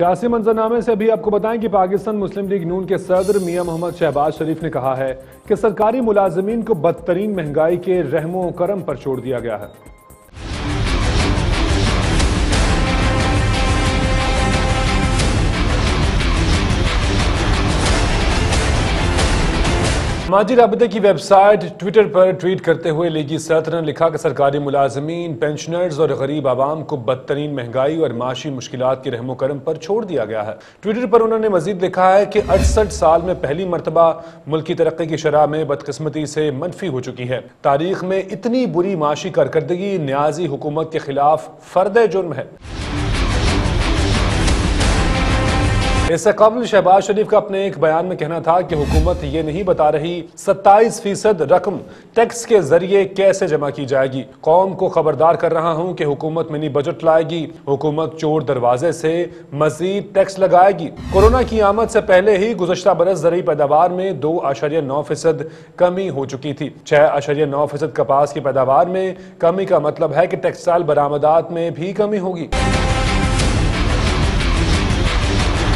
सियासी मंजरनामे से अभी आपको बताएँ कि पाकिस्तान मुस्लिम लीग नून के सदर मियाँ मोहम्मद शहबाज शरीफ ने कहा है कि सरकारी मुलाजमीन को बदतरीन महँगाई के रहमो करम पर छोड़ दिया गया है। समाजी रबते की वेबसाइट ट्विटर पर ट्वीट करते हुए लीगी सदर ने लिखा कि सरकारी मुलाजमीन, पेंशनर्स और गरीब आवाम को बदतरीन महँगाई और माशी मुश्किल के रहमो करम पर छोड़ दिया गया है। ट्विटर पर उन्होंने मजीद लिखा है कि अड़सठ साल में पहली मरतबा मुल्क तरक्की की शरह में बदकस्मती से मनफी हो चुकी है। तारीख में इतनी बुरी माशी कारकर्दगी न्याजी हुकूमत के खिलाफ फर्द जुर्म है। इससे कबल शहबाज शरीफ का अपने एक बयान में कहना था कि हुकूमत ये नहीं बता रही सत्ताईस फ़ीसद रकम टैक्स के ज़रिए कैसे जमा की जाएगी। कौम को खबरदार कर रहा हूँ कि हुकूमत मिनी बजट लाएगी। हुकूमत चोर दरवाजे से मजीद टैक्स लगाएगी। कोरोना की आमद से पहले ही गुजशत बरस ज़रिए पैदावार में दो आशर्य नौ फ़ीसद कमी हो चुकी थी। छह आशर्य नौ फ़ीसद कपास की पैदावार में कमी का मतलब है कि टेक्सटाइल बरामदात में भी कमी होगी।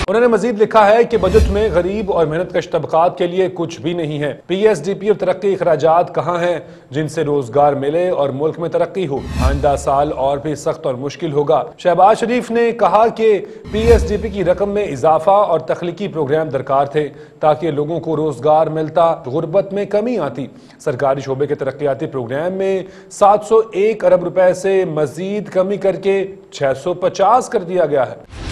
उन्होंने मजीद लिखा है की बजट में गरीब और मेहनत कश तबकात के लिए कुछ भी नहीं है। पी एस डी पी और तरक्की अखराज कहाँ हैं, जिनसे रोज़गार मिले और मुल्क में तरक्की हो? आइंदा साल और भी सख्त और मुश्किल होगा। शहबाज शरीफ ने कहा कि पी एस डी पी की रकम में इजाफा और तख्लीकी प्रोग्राम दरकार थे, ताकि लोगों को रोज़गार मिलता, गुर्बत में कमी आती। सरकारी शोबे के तरक्याती प्रोग्राम में सात सौ एक अरब रुपए से मजीद कमी करके छह सौ पचास कर दिया गया है।